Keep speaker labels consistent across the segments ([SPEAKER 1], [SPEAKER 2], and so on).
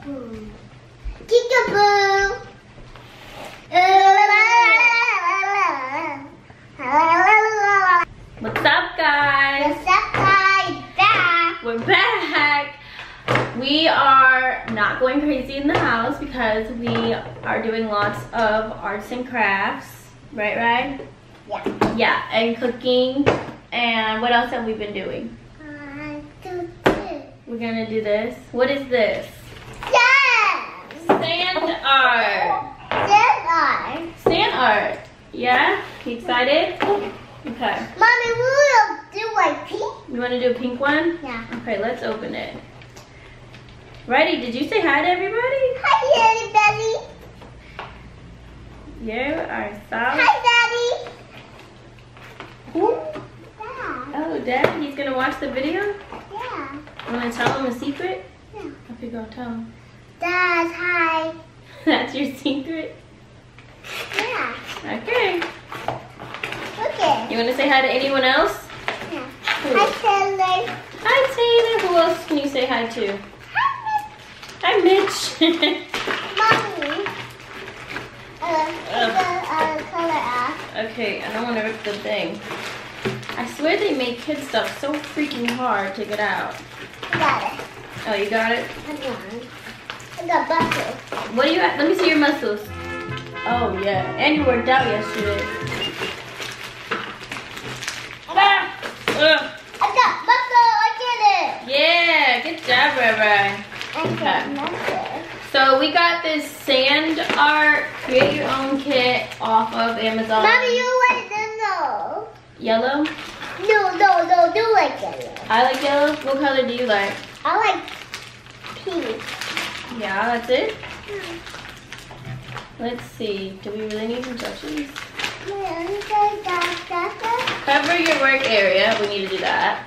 [SPEAKER 1] Kickaboo. Kickaboo.
[SPEAKER 2] What's up, guys?
[SPEAKER 1] What's up, guys? Back.
[SPEAKER 2] We're back. We are not going crazy in the house because we are doing lots of arts and crafts. Right, right?
[SPEAKER 1] Yeah.
[SPEAKER 2] Yeah, and cooking. And what else have we been doing?
[SPEAKER 1] One, two, three.
[SPEAKER 2] We're gonna do this. What is this?
[SPEAKER 1] Yes.
[SPEAKER 2] Sand art. Sand art. Yeah? You excited? Okay.
[SPEAKER 1] Mommy, we will do like pink.
[SPEAKER 2] You wanna do a pink one?
[SPEAKER 1] Yeah.
[SPEAKER 2] Okay, let's open it. Ready? Did you say hi to everybody?
[SPEAKER 1] Hi, everybody.
[SPEAKER 2] You are so.
[SPEAKER 1] Hi, Daddy.
[SPEAKER 2] Who?
[SPEAKER 1] Dad.
[SPEAKER 2] Oh, Dad, he's gonna watch the video?
[SPEAKER 1] Yeah.
[SPEAKER 2] Wanna tell him a secret?
[SPEAKER 1] Yeah.
[SPEAKER 2] Okay, go tell him.
[SPEAKER 1] Dad, hi.
[SPEAKER 2] That's your secret?
[SPEAKER 1] Yeah.
[SPEAKER 2] Okay.
[SPEAKER 1] Okay.
[SPEAKER 2] You wanna say hi to anyone else?
[SPEAKER 1] Yeah.
[SPEAKER 2] Who?
[SPEAKER 1] Hi, Taylor.
[SPEAKER 2] Hi, Taylor. Who else can you say hi to?
[SPEAKER 1] Hi,
[SPEAKER 2] Hi, Mitch.
[SPEAKER 1] Mommy. Uh, the uh,
[SPEAKER 2] okay, I don't wanna rip the thing. I swear they make kid stuff so freaking hard to get out.
[SPEAKER 1] I got it.
[SPEAKER 2] Oh, you got it?
[SPEAKER 1] I got it. I got butter.
[SPEAKER 2] What do you got? Let me see your muscles. Oh, yeah. And you worked out yesterday. Ah! Ugh.
[SPEAKER 1] I got butter. I get it.
[SPEAKER 2] Yeah, good job, Rai
[SPEAKER 1] I got butter.
[SPEAKER 2] So we got this sand art, create your own kit off of Amazon.
[SPEAKER 1] Mommy, you like the no.
[SPEAKER 2] Yellow?
[SPEAKER 1] No, no, no, do like yellow.
[SPEAKER 2] I like yellow. What color do you like?
[SPEAKER 1] I like pink.
[SPEAKER 2] Yeah, that's it. Let's see. Do we really need instructions? Cover your work area. We need to do that.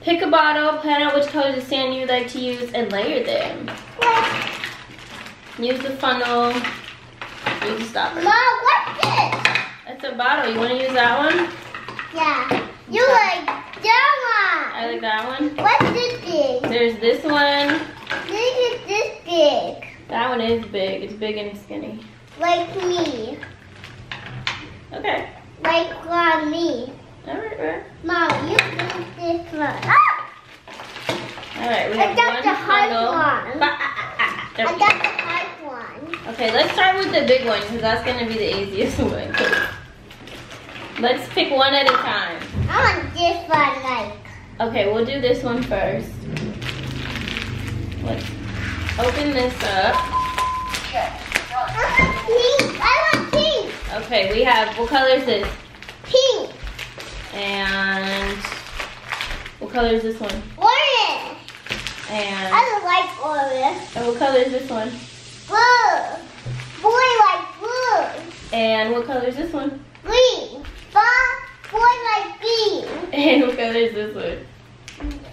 [SPEAKER 2] Pick a bottle, plan out which colors of sand you would like to use, and layer them. Use the funnel. Use the stopper.
[SPEAKER 1] Mom, what's this?
[SPEAKER 2] That's a bottle. You want to use that one?
[SPEAKER 1] Yeah. You like that one.
[SPEAKER 2] I like that one.
[SPEAKER 1] What's this big?
[SPEAKER 2] There's this one.
[SPEAKER 1] This is big.
[SPEAKER 2] That one is big. It's big and skinny.
[SPEAKER 1] Like me.
[SPEAKER 2] Okay.
[SPEAKER 1] Like uh, me.
[SPEAKER 2] All right, right.
[SPEAKER 1] Mom, you do this one. Ah!
[SPEAKER 2] All right. We
[SPEAKER 1] I
[SPEAKER 2] have
[SPEAKER 1] got
[SPEAKER 2] one
[SPEAKER 1] the hard one.
[SPEAKER 2] Ah, ah, ah.
[SPEAKER 1] I got the hard one.
[SPEAKER 2] Okay, let's start with the big one because that's gonna be the easiest one. Let's pick one at a time.
[SPEAKER 1] I want this one like.
[SPEAKER 2] Okay, we'll do this one first. Let's open this up.
[SPEAKER 1] Pink. I want pink.
[SPEAKER 2] Okay, we have, what color is this?
[SPEAKER 1] Pink.
[SPEAKER 2] And what color is this one?
[SPEAKER 1] Orange.
[SPEAKER 2] And,
[SPEAKER 1] I don't like orange.
[SPEAKER 2] and what color is this one?
[SPEAKER 1] Blue. Boy like blue.
[SPEAKER 2] And what color is this one?
[SPEAKER 1] Green. Boy, boy like green.
[SPEAKER 2] And what color is this one?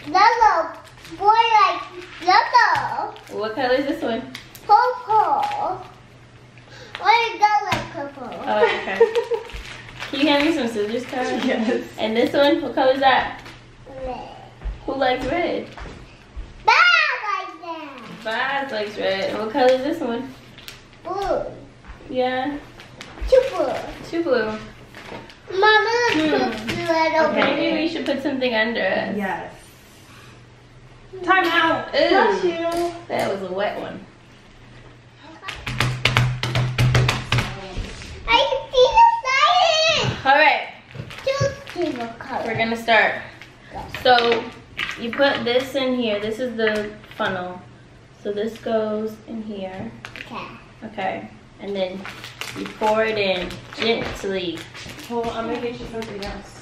[SPEAKER 1] Yellow. Boy like yellow.
[SPEAKER 2] What color is this one?
[SPEAKER 1] Purple. Why girl like purple?
[SPEAKER 2] Oh, okay. Can you hand me some scissors, Kara?
[SPEAKER 3] Yes.
[SPEAKER 2] And this one, what color is that?
[SPEAKER 1] Red.
[SPEAKER 2] Who likes red?
[SPEAKER 1] Bad like that.
[SPEAKER 2] Vaz likes red. And what color is this one?
[SPEAKER 1] Blue.
[SPEAKER 2] Yeah,
[SPEAKER 1] Super.
[SPEAKER 2] two blue.
[SPEAKER 1] Mama,
[SPEAKER 2] Hmm.
[SPEAKER 1] let's put red over
[SPEAKER 2] Maybe we should put something under it.
[SPEAKER 3] Yes. Time out.
[SPEAKER 2] Ew.
[SPEAKER 3] Bless you.
[SPEAKER 2] That was a wet one.
[SPEAKER 1] I can see the science.
[SPEAKER 2] All right,
[SPEAKER 1] Two table color.
[SPEAKER 2] we're gonna start. So you put this in here. This is the funnel. So this goes in here.
[SPEAKER 1] Okay.
[SPEAKER 2] Okay, and then you pour it in gently.
[SPEAKER 3] Hold on, I'm gonna get you something else.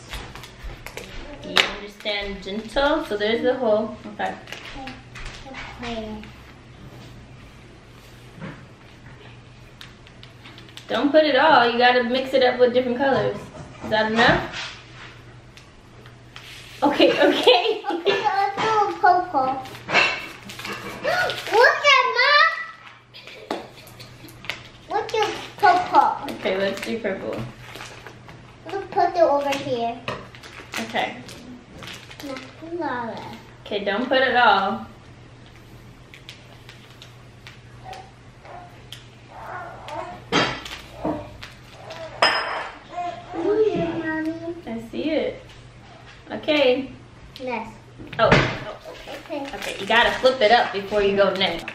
[SPEAKER 2] You understand gentle? So there's the hole. Okay.
[SPEAKER 1] Okay.
[SPEAKER 2] Don't put it all. You gotta mix it up with different colors. Is that enough? Okay, okay.
[SPEAKER 1] Okay, let's do purple. Look at mom. Look at purple.
[SPEAKER 2] okay, let's do purple.
[SPEAKER 1] Let's put it over here.
[SPEAKER 2] Okay. Okay, don't put it all. I see it. Okay. Yes. Oh. Okay. Okay, you gotta flip it up before you go next.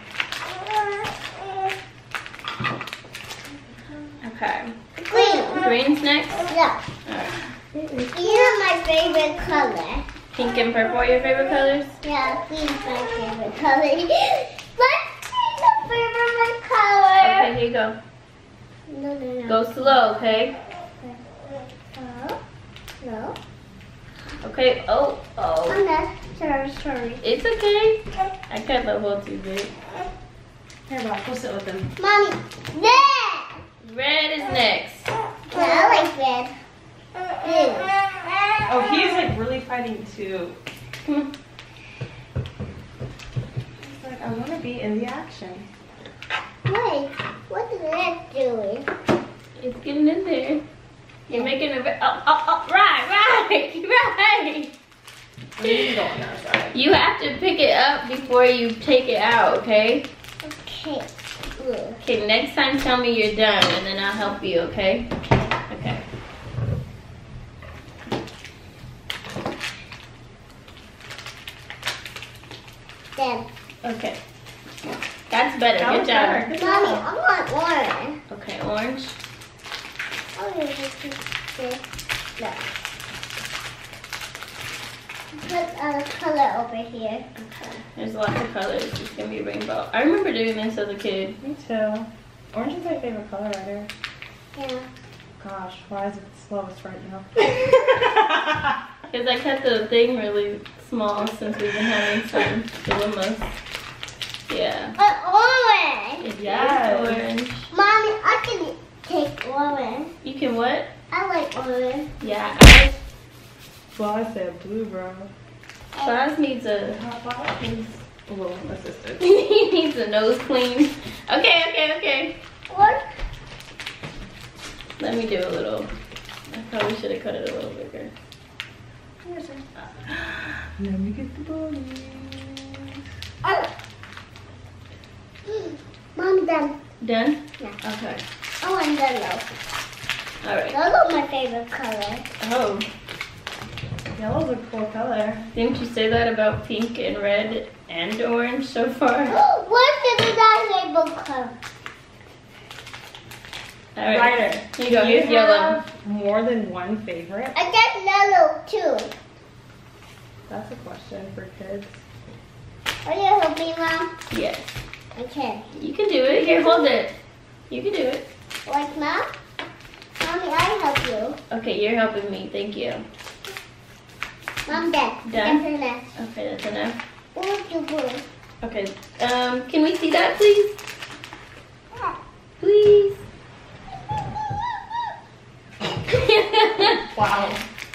[SPEAKER 2] Okay.
[SPEAKER 1] Green.
[SPEAKER 2] Green's next?
[SPEAKER 1] Yeah. Right. You're my favorite color.
[SPEAKER 2] Pink and purple are your favorite colors?
[SPEAKER 1] Yeah, green's my favorite color. Let's see the favorite color.
[SPEAKER 2] Okay, here you go.
[SPEAKER 1] No, no, no.
[SPEAKER 2] Go slow, okay?
[SPEAKER 1] No. No.
[SPEAKER 2] Okay, oh, oh.
[SPEAKER 1] I'm not. Sorry, sorry.
[SPEAKER 2] It's okay. I cut the hole too big.
[SPEAKER 3] Here, Bob, go sit with him.
[SPEAKER 1] Mommy, red.
[SPEAKER 2] Red is next.
[SPEAKER 1] Yeah, I like red. Blue.
[SPEAKER 3] Oh, he's like really fighting too.
[SPEAKER 2] Come on.
[SPEAKER 3] He's like, I want to be in the action.
[SPEAKER 1] Wait, what is that doing?
[SPEAKER 2] It's getting in there. You're making a. Oh, oh, oh, right, right, right.
[SPEAKER 3] You now.
[SPEAKER 2] You have to pick it up before you take it out, okay?
[SPEAKER 1] Okay.
[SPEAKER 2] Okay, next time tell me you're done and then I'll help you, okay? Okay.
[SPEAKER 1] Then,
[SPEAKER 2] Okay. That's better.
[SPEAKER 3] That
[SPEAKER 2] Good
[SPEAKER 3] was
[SPEAKER 2] job.
[SPEAKER 3] better. Good
[SPEAKER 1] mommy,
[SPEAKER 3] job.
[SPEAKER 1] I want orange.
[SPEAKER 2] Okay, orange.
[SPEAKER 1] Oh, yeah, this is this. No. Put a color over here.
[SPEAKER 2] Okay. There's lots of colors. It's gonna be rainbow. I remember doing this as a kid.
[SPEAKER 3] Me too. Orange is my favorite color, Ryder.
[SPEAKER 1] Yeah.
[SPEAKER 3] Gosh, why is it the slowest right now?
[SPEAKER 2] Because I cut the thing really small since we've been having some dilemmas. Yeah.
[SPEAKER 1] An orange.
[SPEAKER 2] It's
[SPEAKER 3] Yes.
[SPEAKER 2] orange.
[SPEAKER 1] Mommy, I can take orange.
[SPEAKER 2] You can what?
[SPEAKER 1] I like orange.
[SPEAKER 2] Yeah. I,
[SPEAKER 3] well, I said blue, bro.
[SPEAKER 2] Baz needs a
[SPEAKER 3] A little assistant.
[SPEAKER 2] he needs a nose clean. Okay, okay, okay.
[SPEAKER 1] What?
[SPEAKER 2] Let me do a little. I probably should have cut it a little bigger.
[SPEAKER 3] Let me get the body.
[SPEAKER 1] Oh. Mom, done.
[SPEAKER 2] Done?
[SPEAKER 1] Yeah.
[SPEAKER 2] Okay.
[SPEAKER 1] Oh, I want yellow.
[SPEAKER 2] All right.
[SPEAKER 1] Yellow's my favorite color.
[SPEAKER 2] Oh,
[SPEAKER 3] Yellow's a cool color.
[SPEAKER 2] didn't you say that about pink and red and orange so far?
[SPEAKER 1] what is that favorite color?
[SPEAKER 2] All right.
[SPEAKER 3] Ryder,
[SPEAKER 2] Here you go.
[SPEAKER 3] do
[SPEAKER 2] Here's
[SPEAKER 3] you
[SPEAKER 2] yellow.
[SPEAKER 3] more than one favorite?
[SPEAKER 1] I got yellow too.
[SPEAKER 3] That's a question for kids.
[SPEAKER 1] Are you helping me, Mom?
[SPEAKER 2] Yes.
[SPEAKER 1] Okay.
[SPEAKER 2] You can do it. Here, hold it. You can do it.
[SPEAKER 1] Like Mom? Mommy, I help you.
[SPEAKER 2] Okay, you're helping me. Thank you.
[SPEAKER 1] Mom, done.
[SPEAKER 2] Done?
[SPEAKER 1] That's enough.
[SPEAKER 2] Okay, that's enough.
[SPEAKER 1] What's your blue?
[SPEAKER 2] Okay. Um, can we see that, please? Please.
[SPEAKER 3] Wow.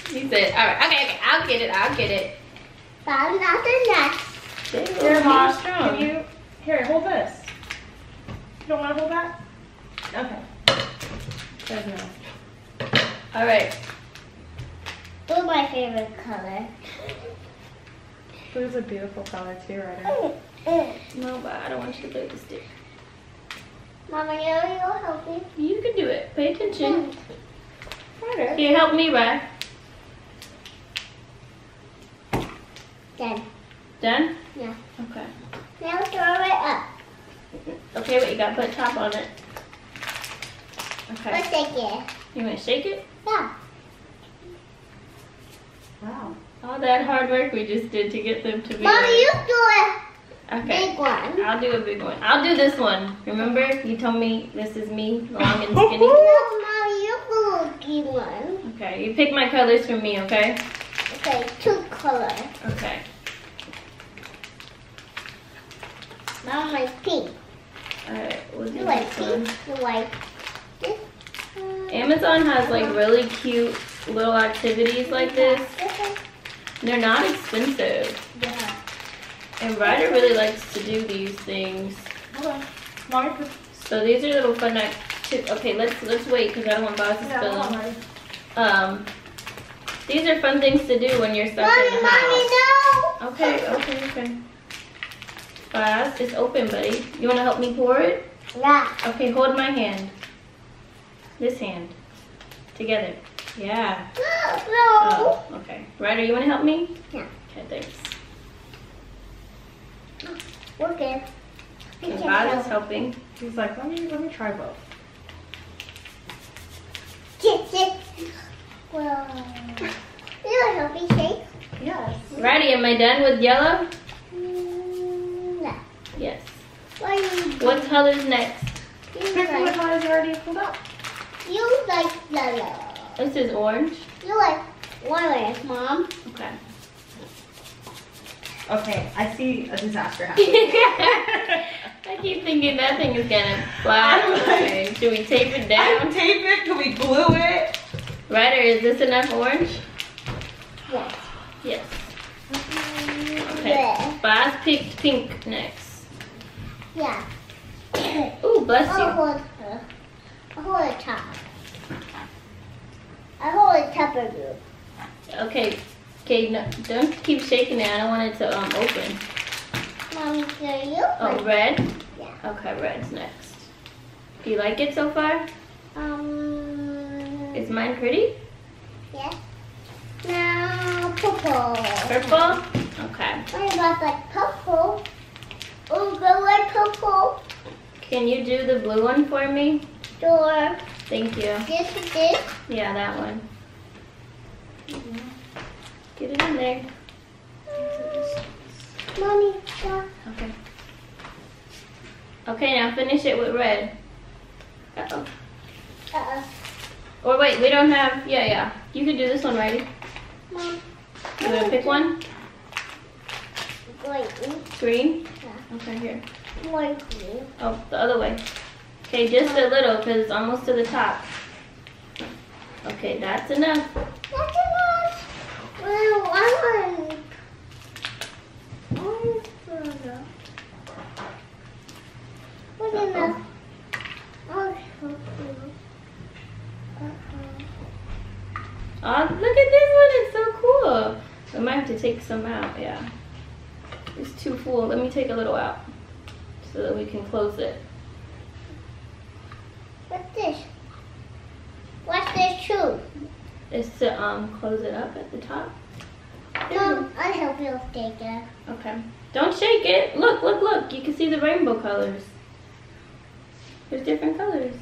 [SPEAKER 2] He said, all right, okay, okay, I'll get it, I'll get it.
[SPEAKER 1] Found nothing next.
[SPEAKER 3] Here, Mom, can you, here, hold this. You don't want to hold that? Okay. Says no.
[SPEAKER 2] All right.
[SPEAKER 1] Blue my favorite color.
[SPEAKER 3] Blue's a beautiful color too, Ryder.
[SPEAKER 2] No, but I don't want you to play with the stick.
[SPEAKER 1] Mama, you you help me.
[SPEAKER 2] You can do it. Pay attention.
[SPEAKER 3] Can
[SPEAKER 2] you help me, Rye.
[SPEAKER 1] Done.
[SPEAKER 2] Done?
[SPEAKER 1] Yeah.
[SPEAKER 2] Okay.
[SPEAKER 1] Now throw it up.
[SPEAKER 2] Okay, but you gotta put top on it. Okay.
[SPEAKER 1] Let's take it.
[SPEAKER 2] You wanna shake it?
[SPEAKER 1] Yeah.
[SPEAKER 3] Wow.
[SPEAKER 2] All that hard work we just did to get them to be.
[SPEAKER 1] Mommy,
[SPEAKER 2] ready.
[SPEAKER 1] you do a
[SPEAKER 2] Okay.
[SPEAKER 1] big one.
[SPEAKER 2] I'll do a big one. I'll do this one. Remember, you told me this is me, long and
[SPEAKER 1] No,
[SPEAKER 2] skinny.
[SPEAKER 1] Mommy, you do a big one.
[SPEAKER 2] Okay, you pick my colors for me, okay?
[SPEAKER 1] Okay, two color.
[SPEAKER 2] Okay.
[SPEAKER 1] Mom, my pink.
[SPEAKER 2] Alright, we'll do
[SPEAKER 1] You like
[SPEAKER 2] this one.
[SPEAKER 1] pink? You like this?
[SPEAKER 2] Amazon has like really cute little activities like this.
[SPEAKER 1] This one?
[SPEAKER 2] They're not expensive.
[SPEAKER 1] Yeah.
[SPEAKER 2] And Ryder really likes to do these things.
[SPEAKER 3] Hold on. Mommy, put,
[SPEAKER 2] So these are little fun activities. Okay, let's let's wait because I don't want Boz to
[SPEAKER 3] yeah,
[SPEAKER 2] spill them. Um, these are fun things to do when you're stuck
[SPEAKER 1] Mommy,
[SPEAKER 2] in the house.
[SPEAKER 1] mommy,
[SPEAKER 2] house.
[SPEAKER 1] no.
[SPEAKER 2] Okay, okay, okay. Boz, it's open, buddy. You want to help me pour it?
[SPEAKER 1] Yeah.
[SPEAKER 2] Okay, hold my hand. This hand. Together. Yeah.
[SPEAKER 1] no.
[SPEAKER 2] Oh, okay. Ryder, you want to help me?
[SPEAKER 1] Yeah.
[SPEAKER 2] Okay, thanks.
[SPEAKER 1] We're good. We
[SPEAKER 2] Okay,
[SPEAKER 1] can
[SPEAKER 2] Baz is helping.
[SPEAKER 3] He's like, let me let me try both.
[SPEAKER 1] Sit, sit. Well, you help me shake?
[SPEAKER 3] Yes.
[SPEAKER 2] Ready, am I done with yellow?
[SPEAKER 1] Mm, no.
[SPEAKER 2] Yes.
[SPEAKER 1] You
[SPEAKER 2] What color's next?
[SPEAKER 3] Pick
[SPEAKER 1] like,
[SPEAKER 3] colors you already pulled up.
[SPEAKER 1] you like yellow.
[SPEAKER 2] This is orange.
[SPEAKER 1] You like orange, Mom.
[SPEAKER 2] Okay.
[SPEAKER 3] Okay, I see a disaster happening.
[SPEAKER 2] I keep thinking that thing is gonna fly
[SPEAKER 3] I'm like-
[SPEAKER 2] away. Should we tape it down?
[SPEAKER 3] I
[SPEAKER 2] down?
[SPEAKER 3] tape it. Can we glue it?
[SPEAKER 2] Ryder, is this enough orange?
[SPEAKER 1] Yes.
[SPEAKER 2] Yes. Okay.
[SPEAKER 1] Yeah.
[SPEAKER 2] Baz picked pink next.
[SPEAKER 1] Yeah.
[SPEAKER 2] Ooh, bless
[SPEAKER 1] I'll
[SPEAKER 2] you.
[SPEAKER 1] hold her. I'll hold the top. I hold the top of you.
[SPEAKER 2] Okay. Okay, no, don't keep shaking it. I don't want it to um open.
[SPEAKER 1] Mommy, do you?
[SPEAKER 2] Oh, red?
[SPEAKER 1] Yeah.
[SPEAKER 2] Okay, red's next. Do you like it so far?
[SPEAKER 1] Um.
[SPEAKER 2] Is mine pretty?
[SPEAKER 1] Yes. Now purple.
[SPEAKER 2] Purple? Okay.
[SPEAKER 1] What about like purple? Oh, go like purple.
[SPEAKER 2] Can you do the blue one for me?
[SPEAKER 1] Door.
[SPEAKER 2] Thank you.
[SPEAKER 1] This is this.
[SPEAKER 2] Yeah, that one. Get it in there.
[SPEAKER 1] Mommy.
[SPEAKER 2] Okay. Okay, now finish it with red. Uh-oh.
[SPEAKER 1] Uh-uh.
[SPEAKER 2] Or wait, we don't have, yeah, yeah. You can do this one, righty?
[SPEAKER 1] Mom.
[SPEAKER 2] You gonna pick one?
[SPEAKER 1] Wait.
[SPEAKER 2] Green?
[SPEAKER 1] Yeah.
[SPEAKER 2] Okay, here.
[SPEAKER 1] One green.
[SPEAKER 2] Oh, the other way. Okay, just a little, because it's almost to the top. Okay, that's enough.
[SPEAKER 1] That's enough. Well, I want. Orange
[SPEAKER 2] Uh-oh.
[SPEAKER 1] enough? Oh, purple. Uh-oh.
[SPEAKER 2] Oh, look at this one, it's so cool. I might have to take some out, yeah. It's too full. Let me take a little out so that we can close it.
[SPEAKER 1] What's this? What's this shoe?
[SPEAKER 2] It's to um close it up at the top.
[SPEAKER 1] Mom, I'll help you take it.
[SPEAKER 2] Okay. Don't shake it. Look, look, look. You can see the rainbow colors. There's different colors.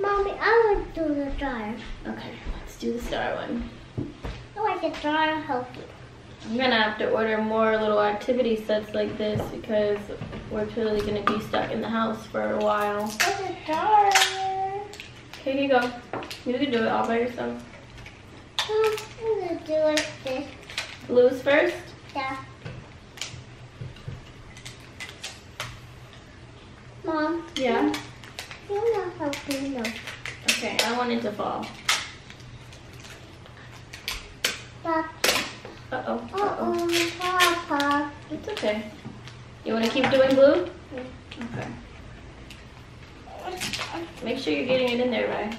[SPEAKER 1] Mommy, I want to do the star.
[SPEAKER 2] Okay, let's do the star one.
[SPEAKER 1] I want the dryer help you.
[SPEAKER 2] I'm gonna have to order more little activity sets like this because we're totally gonna be stuck in the house for a while.
[SPEAKER 1] What's the?
[SPEAKER 2] Okay, here you go. You can do it all by yourself.
[SPEAKER 1] I'm going to do like this.
[SPEAKER 2] Blues first.
[SPEAKER 1] Yeah. Mom,
[SPEAKER 2] Yeah.
[SPEAKER 1] you're not helping no.
[SPEAKER 2] Okay, I want it to fall.
[SPEAKER 1] Pop.
[SPEAKER 2] Uh oh. Uh oh.
[SPEAKER 1] Uh-oh, Papa.
[SPEAKER 2] It's okay. You want to keep doing blue? Okay. Make sure you're getting it in there right.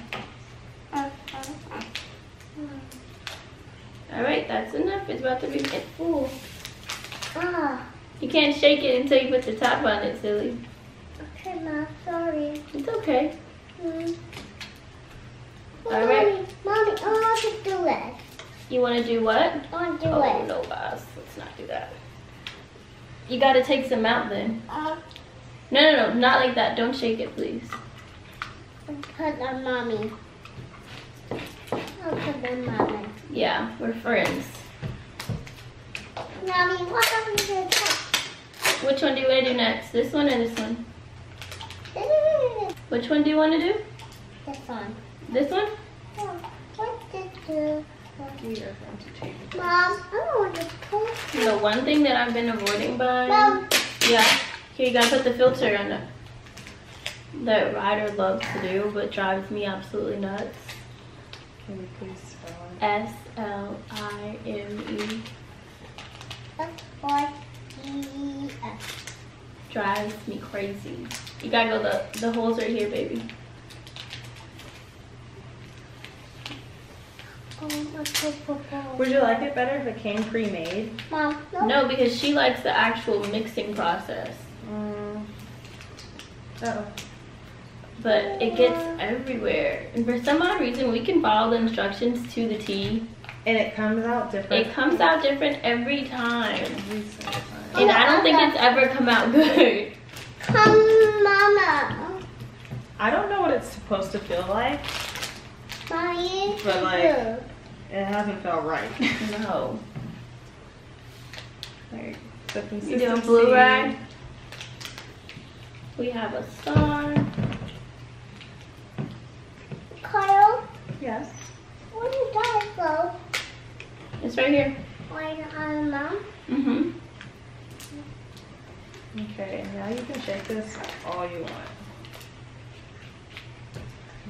[SPEAKER 2] All right, that's enough. It's about to be get full.
[SPEAKER 1] Ah,
[SPEAKER 2] You can't shake it until you put the top on it, silly.
[SPEAKER 1] okay, Mom, sorry.
[SPEAKER 2] It's okay.
[SPEAKER 1] Mm.
[SPEAKER 2] All right.
[SPEAKER 1] Mommy, Mommy, I want to do it.
[SPEAKER 2] You want to do what?
[SPEAKER 1] I want to do
[SPEAKER 2] Oh
[SPEAKER 1] it.
[SPEAKER 2] no, boss. Let's not do that. You got to take some out then.
[SPEAKER 1] Uh,
[SPEAKER 2] No, no, no, not like that. Don't shake it, please.
[SPEAKER 1] put on Mommy. I'll put on Mommy.
[SPEAKER 2] Yeah, we're friends.
[SPEAKER 1] Mommy, what happened to the?
[SPEAKER 2] Which one do you want to do next? This one or this one? Which one do you want to do?
[SPEAKER 1] This one.
[SPEAKER 2] This one?
[SPEAKER 1] Oh, What did the...
[SPEAKER 3] We are going to tape it.
[SPEAKER 1] Mom, I don't want to talk.
[SPEAKER 2] The one thing that I've been avoiding buying.
[SPEAKER 1] Mom,
[SPEAKER 2] Yeah. Here, you gotta put the filter on it. That Ryder loves to do, but drives me absolutely nuts.
[SPEAKER 3] Can we please spell it?
[SPEAKER 2] S L I M E.
[SPEAKER 1] F-Y-E-S.
[SPEAKER 2] Drives me crazy. You gotta go the the holes right here, baby.
[SPEAKER 1] Oh, my purple.
[SPEAKER 3] Would you like it better if it came pre-made?
[SPEAKER 1] Mom, no.
[SPEAKER 2] No, because she likes the actual mixing process.
[SPEAKER 3] Mm. Uh-oh.
[SPEAKER 2] But it gets everywhere. And for some odd reason, we can follow the instructions to the T.
[SPEAKER 3] And it comes out different.
[SPEAKER 2] It comes out different every time.
[SPEAKER 3] every time.
[SPEAKER 2] And I don't think it's ever come out good.
[SPEAKER 1] Come, Mama.
[SPEAKER 3] I don't know what it's supposed to feel like.
[SPEAKER 1] Mommy.
[SPEAKER 3] But, like- It hasn't felt right.
[SPEAKER 2] No. Alright,
[SPEAKER 3] The
[SPEAKER 2] You doing
[SPEAKER 3] consistency.
[SPEAKER 2] blue rag? We have a star.
[SPEAKER 1] Kyle,
[SPEAKER 3] Yes.
[SPEAKER 1] where did that go?
[SPEAKER 2] It's right here.
[SPEAKER 1] Why on Mom?
[SPEAKER 2] Mm-hmm.
[SPEAKER 3] Okay, now you can shake this all you want.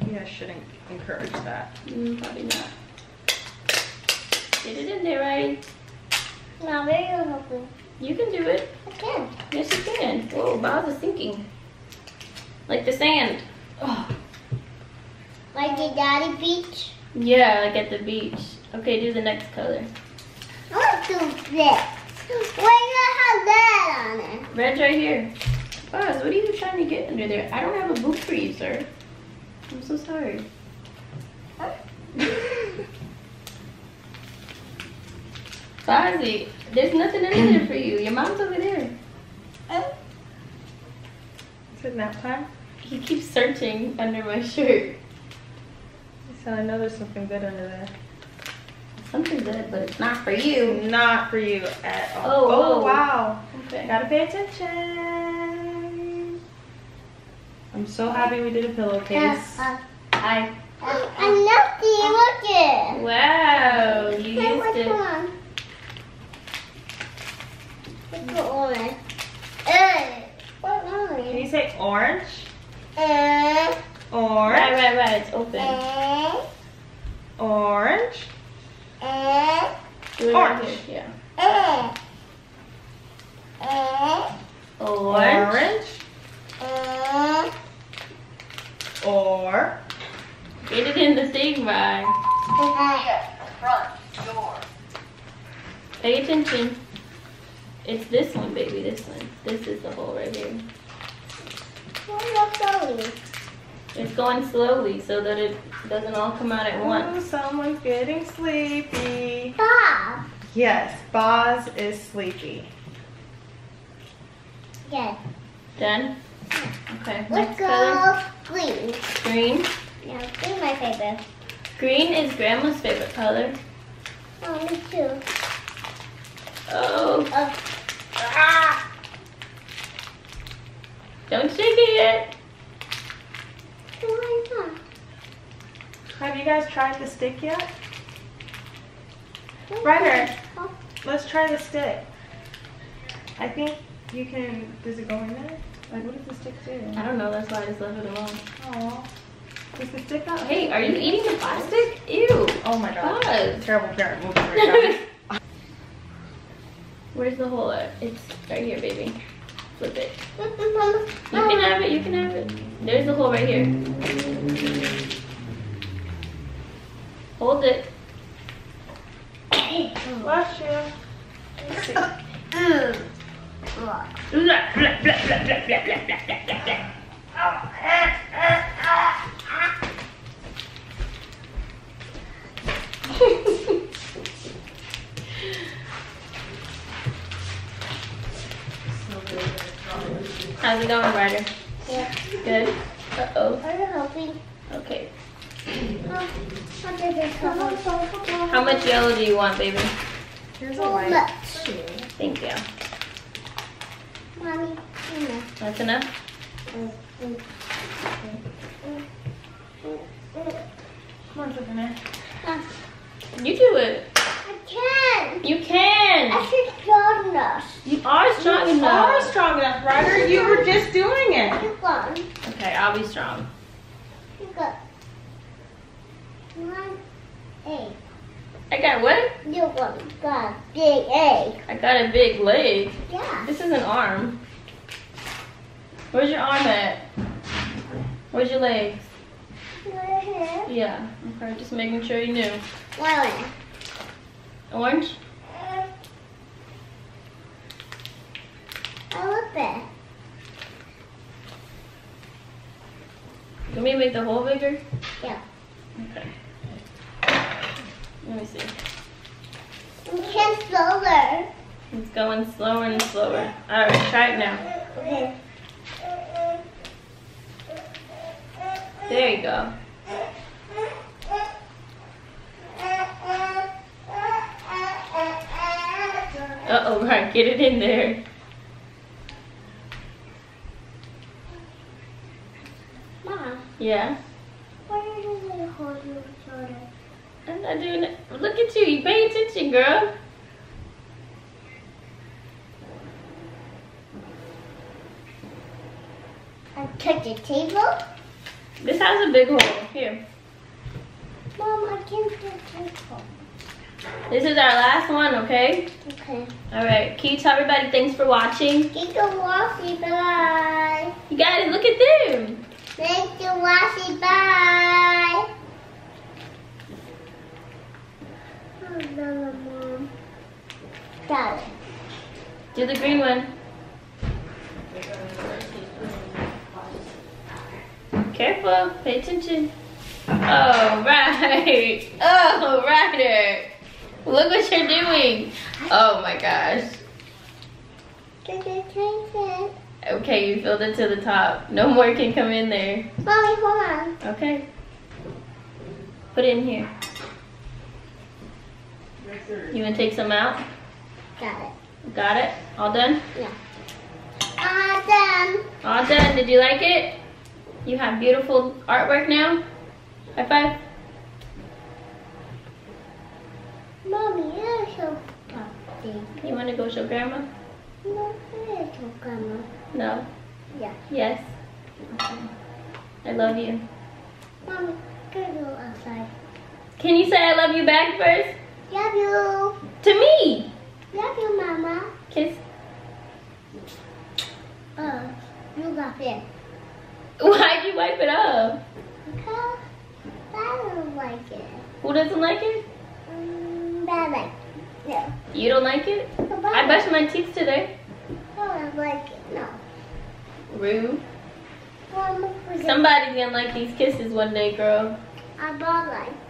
[SPEAKER 3] Maybe I shouldn't encourage that.
[SPEAKER 2] Mm, probably not. Get it in there, right?
[SPEAKER 1] Now, where are you hoping?
[SPEAKER 2] You can do it.
[SPEAKER 1] I can.
[SPEAKER 2] Yes, you can. Whoa, Bow's is sinking. Like the sand. Oh.
[SPEAKER 1] Like the Daddy Beach.
[SPEAKER 2] Yeah, like at the beach. Okay, do the next color.
[SPEAKER 1] I want to do this. Why do you have that on it?
[SPEAKER 2] Red's right here. Buzz, what are you trying to get under there? I don't have a boot for you, sir. I'm so sorry. Fozzie, there's nothing in there for you. Your mom's over there.
[SPEAKER 3] Is it nap time?
[SPEAKER 2] He keeps searching under my shirt.
[SPEAKER 3] So I know there's something good under there.
[SPEAKER 2] Something good, but it's not for you.
[SPEAKER 3] Not for you at all.
[SPEAKER 2] Oh,
[SPEAKER 3] oh
[SPEAKER 2] whoa.
[SPEAKER 3] wow.
[SPEAKER 2] Okay.
[SPEAKER 3] Gotta pay attention. I'm so happy we did a pillowcase.
[SPEAKER 1] Uh,
[SPEAKER 2] I.
[SPEAKER 1] I'm nothing. Look it.
[SPEAKER 2] Wow, you
[SPEAKER 1] Okay,
[SPEAKER 2] used
[SPEAKER 1] which
[SPEAKER 2] it.
[SPEAKER 1] one? Let's go orange. Uh, what
[SPEAKER 3] Can you say orange?
[SPEAKER 1] Uh,
[SPEAKER 2] Right,
[SPEAKER 3] Orange.
[SPEAKER 2] right, right. It's open.
[SPEAKER 1] uh,
[SPEAKER 3] Orange.
[SPEAKER 1] uh,
[SPEAKER 2] Do it
[SPEAKER 3] Orange.
[SPEAKER 2] here,
[SPEAKER 1] uh, uh,
[SPEAKER 2] Yeah. Orange.
[SPEAKER 1] uh.
[SPEAKER 3] Or.
[SPEAKER 2] Get it in the thing, bye. Pay attention. It's this one, baby. This one. This is the hole right here. It's going slowly so that it doesn't all come out at
[SPEAKER 3] Ooh,
[SPEAKER 2] once.
[SPEAKER 3] someone's getting sleepy.
[SPEAKER 1] Bob.
[SPEAKER 3] Yes, Boz is sleepy.
[SPEAKER 1] Yes.
[SPEAKER 2] Done? Okay.
[SPEAKER 1] Let's
[SPEAKER 2] Next color.
[SPEAKER 1] go green.
[SPEAKER 2] Green.
[SPEAKER 1] Yeah, green my favorite.
[SPEAKER 2] Green is grandma's favorite color.
[SPEAKER 1] Oh, me too.
[SPEAKER 2] Oh,
[SPEAKER 1] Oh. Ah.
[SPEAKER 2] don't shake it yet.
[SPEAKER 3] Have you guys tried the stick yet? Ryder,
[SPEAKER 1] Oh,
[SPEAKER 3] let's try the stick. I think you can. Does it go in there? Like, what does the stick do?
[SPEAKER 2] I don't know. That's why I just left it alone.
[SPEAKER 3] Oh. Does the stick not?
[SPEAKER 2] Hey, are you eating the plastic? Ew.
[SPEAKER 3] Oh my god.
[SPEAKER 2] Buzz.
[SPEAKER 3] Terrible parent right.
[SPEAKER 2] Where's the hole at? It's right here, baby. Flip it. You can have it. You can have it. There's the hole right here. Hold it.
[SPEAKER 3] Bless you. Let's see.
[SPEAKER 2] How's it going, Ryder?
[SPEAKER 1] Yeah.
[SPEAKER 2] Good. Uh oh.
[SPEAKER 1] Are you helping?
[SPEAKER 2] Okay.
[SPEAKER 1] How did it come?
[SPEAKER 2] How much yellow do you want, baby?
[SPEAKER 3] Here's a
[SPEAKER 1] So
[SPEAKER 3] light.
[SPEAKER 1] much.
[SPEAKER 2] Thank you.
[SPEAKER 1] Mommy, you know.
[SPEAKER 2] That's enough.
[SPEAKER 3] Come on, Tiffany.
[SPEAKER 2] You do it.
[SPEAKER 1] I can.
[SPEAKER 2] You can.
[SPEAKER 1] I should join us.
[SPEAKER 2] You are strong
[SPEAKER 3] You are
[SPEAKER 2] enough.
[SPEAKER 3] strong enough, Ryder. You were just doing it.
[SPEAKER 1] You got.
[SPEAKER 2] Okay, I'll be strong.
[SPEAKER 1] You got. One egg.
[SPEAKER 2] I got what?
[SPEAKER 1] You got got a big egg.
[SPEAKER 2] I got a big leg.
[SPEAKER 1] Yeah.
[SPEAKER 2] This is an arm. Where's your arm at? Where's your legs? Yeah. Okay, just making sure you knew.
[SPEAKER 1] One.
[SPEAKER 2] Orange?
[SPEAKER 1] I love it.
[SPEAKER 2] Let me make the hole bigger?
[SPEAKER 1] Yeah.
[SPEAKER 2] Okay. Let me see.
[SPEAKER 1] You can solar.
[SPEAKER 2] It's going slower and slower. All right, try it now.
[SPEAKER 1] Okay.
[SPEAKER 2] There you go. Uh-oh, right, get it in there.
[SPEAKER 1] Mom,
[SPEAKER 2] Yeah.
[SPEAKER 1] why are you gonna hold your shoulder?
[SPEAKER 2] I'm not doing it. Look at you, you pay attention, girl.
[SPEAKER 1] I touch the table?
[SPEAKER 2] This has a big hole. Here.
[SPEAKER 1] Mom, I can't touch the table.
[SPEAKER 2] This is our last one, okay?
[SPEAKER 1] Okay.
[SPEAKER 2] Alright, can you tell everybody thanks for watching?
[SPEAKER 1] Thank you, Washi. Bye.
[SPEAKER 2] You guys, look at them.
[SPEAKER 1] Thank you, Washi. Bye. Oh, no, no, Mom. Got it.
[SPEAKER 2] Do the green one. Careful, pay attention. Oh, right. Oh, Ryder. Look what you're doing. Oh my gosh. Okay, you filled it to the top. No more can come in there.
[SPEAKER 1] Mommy, hold on.
[SPEAKER 2] Okay. Put it in here. You wanna take some out?
[SPEAKER 1] Got it.
[SPEAKER 2] Got it? All done?
[SPEAKER 1] Yeah.
[SPEAKER 2] All done. All done. Did you like it? You have beautiful artwork now? High five.
[SPEAKER 1] Mommy, you're so. Ah.
[SPEAKER 2] You wanna go show grandma?
[SPEAKER 1] No, you're so grandma.
[SPEAKER 2] No.
[SPEAKER 1] Yeah.
[SPEAKER 2] Yes. Okay. I love you.
[SPEAKER 1] Mommy, go go outside.
[SPEAKER 2] Can you say I love you back first?
[SPEAKER 1] Love you.
[SPEAKER 2] To me.
[SPEAKER 1] Love you, Mama.
[SPEAKER 2] Kiss.
[SPEAKER 1] Oh, you got it.
[SPEAKER 2] Why'd you wipe it off?
[SPEAKER 1] Because I don't like it.
[SPEAKER 2] Who doesn't like it?
[SPEAKER 1] Um, bad like No.
[SPEAKER 2] You don't like it?
[SPEAKER 1] No,
[SPEAKER 2] I brushed my teeth today.
[SPEAKER 1] I don't like it. No.
[SPEAKER 2] Rude. Somebody's gonna like these kisses one day, girl.
[SPEAKER 1] I don't like